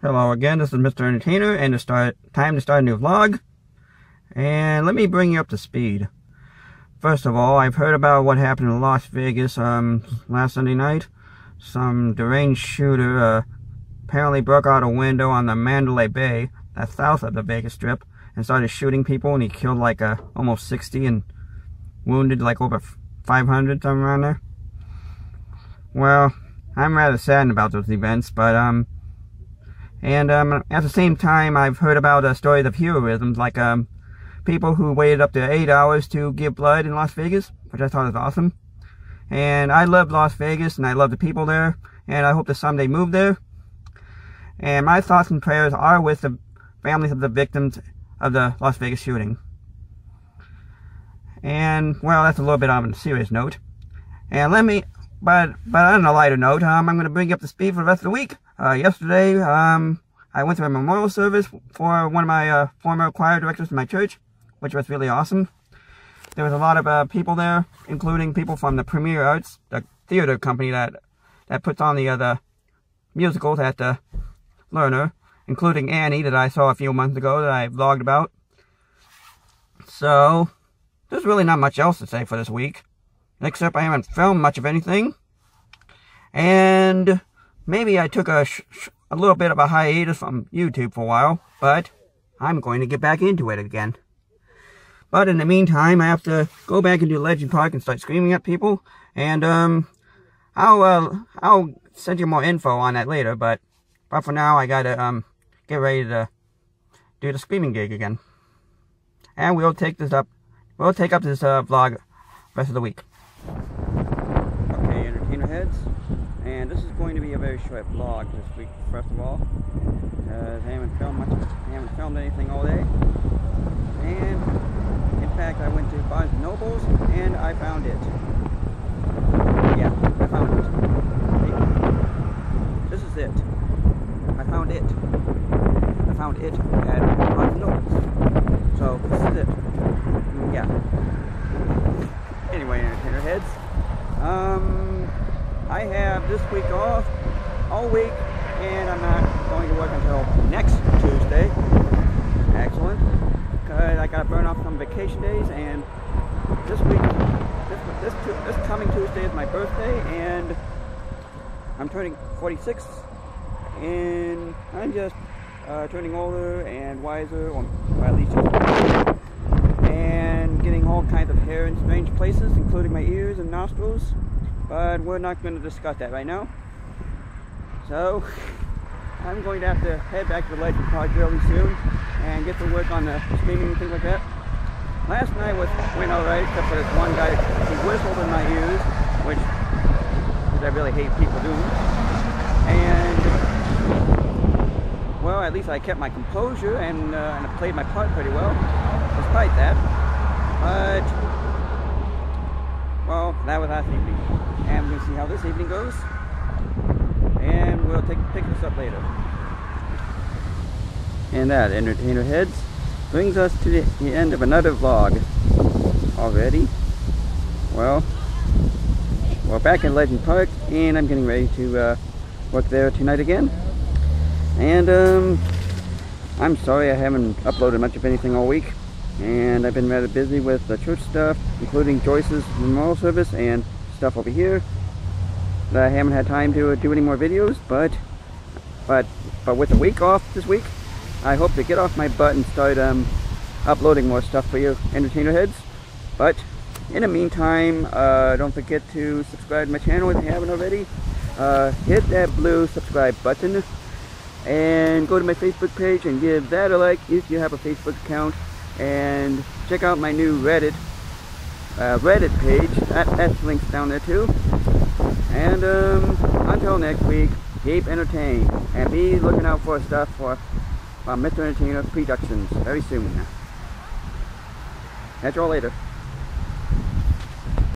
Hello again, this is Mr. Entertainer, and it's start, time to start a new vlog. And let me bring you up to speed. First of all, I've heard about what happened in Las Vegas um, last Sunday night. Some deranged shooter uh, apparently broke out a window on the Mandalay Bay, that's south of the Vegas Strip, and started shooting people, and he killed like uh, almost 60 and wounded like over 500, something around there. Well, I'm rather saddened about those events, but um, and um, at the same time, I've heard about uh, stories of heroism, like um, people who waited up to eight hours to give blood in Las Vegas, which I thought was awesome. And I love Las Vegas, and I love the people there, and I hope to someday move there. And my thoughts and prayers are with the families of the victims of the Las Vegas shooting. And, well, that's a little bit on a serious note. And let me, but, but on a lighter note, um, I'm going to bring you up to speed for the rest of the week. Uh, yesterday, um, I went to a memorial service for one of my uh, former choir directors in my church, which was really awesome. There was a lot of uh, people there, including people from the Premier Arts, the theater company that that puts on the the musicals at the Lerner, including Annie that I saw a few months ago that I vlogged about. So, there's really not much else to say for this week, except I haven't filmed much of anything. And maybe I took a, a little bit of a hiatus from YouTube for a while, but I'm going to get back into it again. But in the meantime, I have to go back into Legend Park and start screaming at people, and um, I'll uh, I'll send you more info on that later. But but for now, I gotta um get ready to do the screaming gig again, and we'll take this up. We'll take up this uh, vlog rest of the week. Heads. And this is going to be a very short vlog this week, first of all. Because I haven't filmed much, I haven't filmed anything all day. And, in fact, I went to Barnes & Nobles, and I found it. Yeah, I found it. This is it. I found it. I found it at Barnes & Nobles. So, this is it. Yeah. Anyway, entertainer heads. Um, I have this week off all week and I'm not going to work until next Tuesday. Excellent. Because I got to burn off some vacation days and this week, this, this, this coming Tuesday is my birthday and I'm turning 46 and I'm just uh, turning older and wiser, or, or at least and getting all kinds of hair in strange places, including my ears and nostrils but we're not going to discuss that right now. So, I'm going to have to head back to the Legend Park really soon and get to work on the streaming and things like that. Last night was went alright, except for this one guy, he whistled in my ears, which, which I really hate people doing. And, well, at least I kept my composure and, uh, and I played my part pretty well, despite that. But, well, that was last evening and we're going to see how this evening goes. And we'll take pick this up later. And that entertainer heads brings us to the, the end of another vlog. Already? Well we're back in Legend Park and I'm getting ready to uh, work there tonight again. And um, I'm sorry I haven't uploaded much of anything all week and I've been rather busy with the church stuff including Joyce's memorial service and stuff over here. That I haven't had time to do any more videos but but but with the week off this week I hope to get off my butt and start um, uploading more stuff for you entertainer heads. But in the meantime uh, don't forget to subscribe to my channel if you haven't already. Uh, hit that blue subscribe button and go to my Facebook page and give that a like if you have a Facebook account and check out my new Reddit uh, Reddit page. That, that's links down there too. And um, until next week, keep entertained and be looking out for stuff for uh, Mr. Entertainer Productions very soon. Catch y'all later.